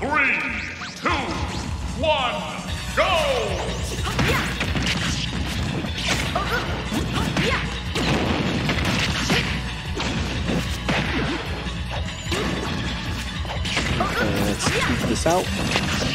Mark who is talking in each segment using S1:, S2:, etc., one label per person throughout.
S1: Three, two, one, go!
S2: Uh, let's keep this out.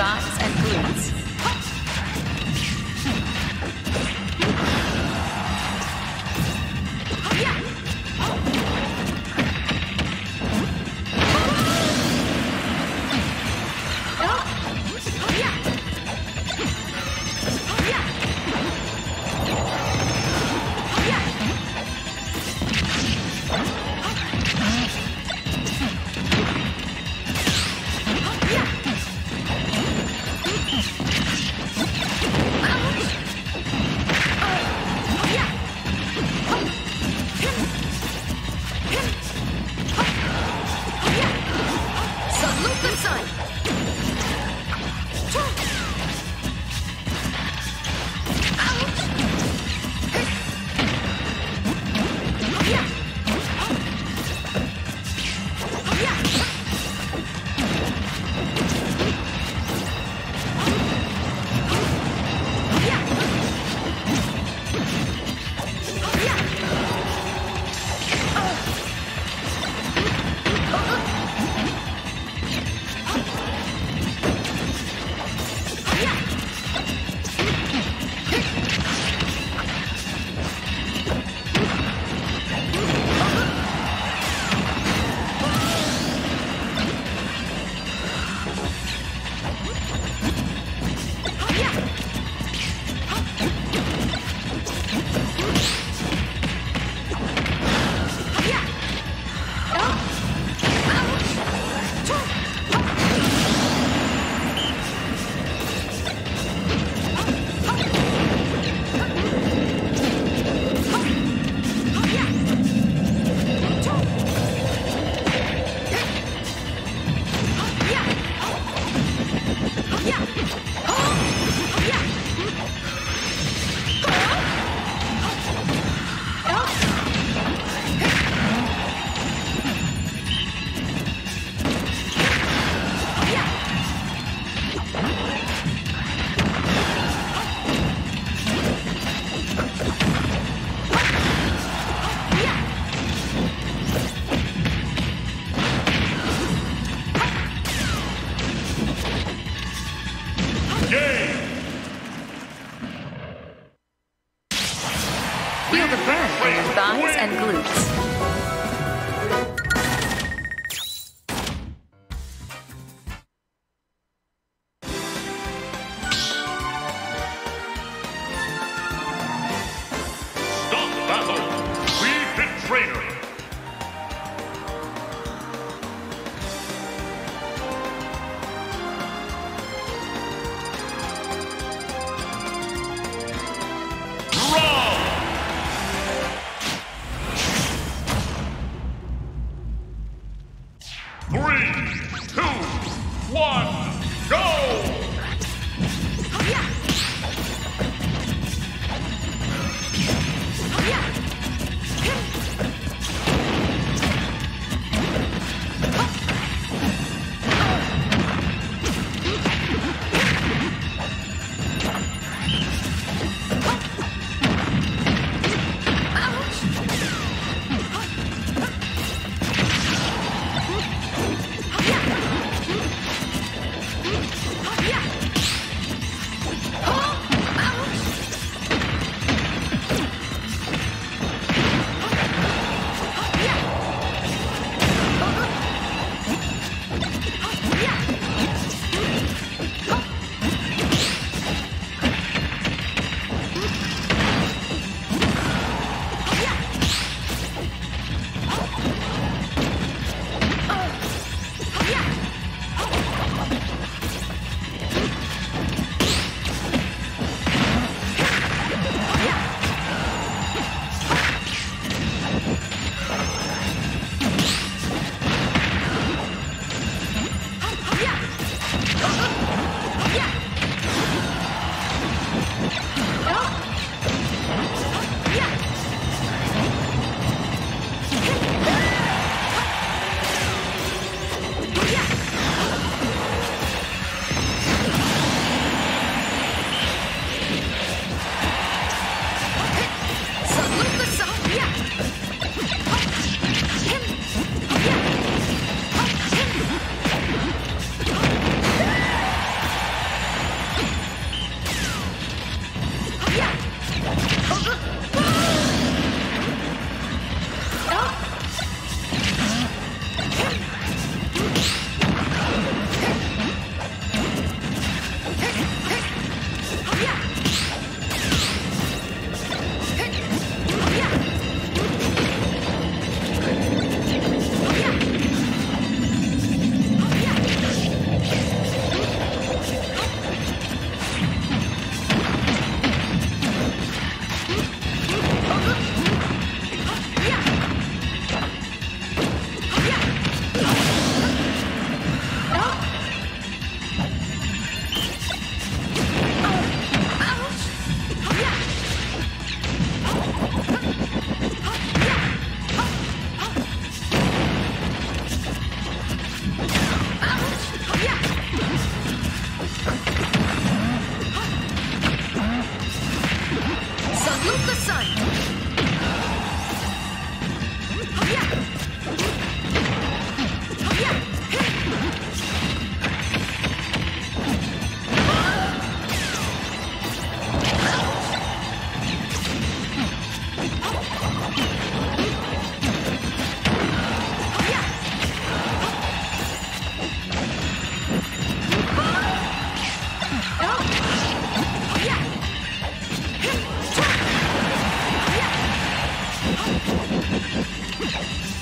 S3: Burn
S4: The sun!
S1: Oh, yeah. 待っ
S4: てます。